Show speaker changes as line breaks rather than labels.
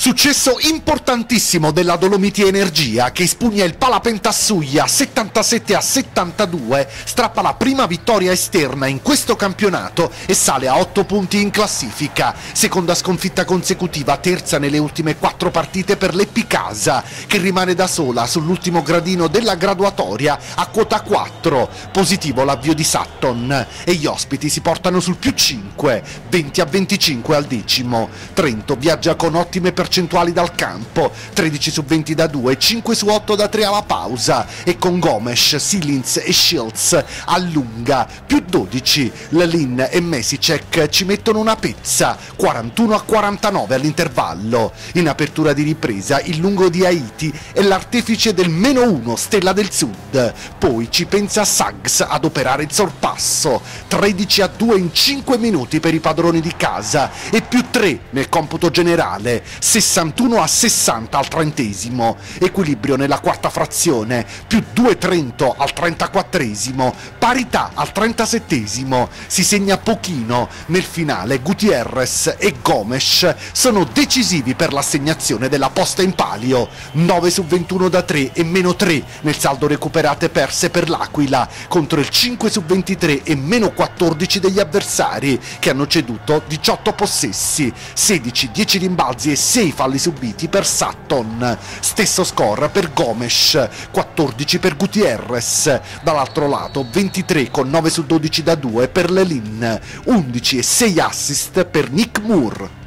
Successo importantissimo della Dolomiti Energia che espugna il Palapentasuglia 77 a 72, strappa la prima vittoria esterna in questo campionato e sale a 8 punti in classifica. Seconda sconfitta consecutiva, terza nelle ultime quattro partite per l'Epicasa che rimane da sola sull'ultimo gradino della graduatoria a quota 4. Positivo l'avvio di Sutton e gli ospiti si portano sul più 5, 20 a 25 al decimo. Trento viaggia con ottime percentuali percentuali dal campo, 13 su 20 da 2, 5 su 8 da 3 alla pausa. E con Gomes, Silins e Shields allunga, più 12, Lalin e Mesicek ci mettono una pezza, 41 a 49 all'intervallo. In apertura di ripresa il lungo di Haiti è l'artefice del meno 1 Stella del Sud, poi ci pensa Sags ad operare il sorpasso, 13 a 2 in 5 minuti per i padroni di casa. E più 3 nel computo generale, 61 a 60 al trentesimo, equilibrio nella quarta frazione, più 2 Trento al 34esimo, parità al 37esimo, si segna pochino. Nel finale Gutierrez e Gomes sono decisivi per l'assegnazione della posta in palio, 9 su 21 da 3 e meno 3 nel saldo recuperate perse per l'Aquila contro il 5 su 23 e meno 14 degli avversari che hanno ceduto 18 possessi, 16, 10 rimbalzi e 6 falli subiti per Sutton, stesso score per Gomes, 14 per Gutierrez, dall'altro lato 23 con 9 su 12 da 2 per Lelin, 11 e 6 assist per Nick Moore.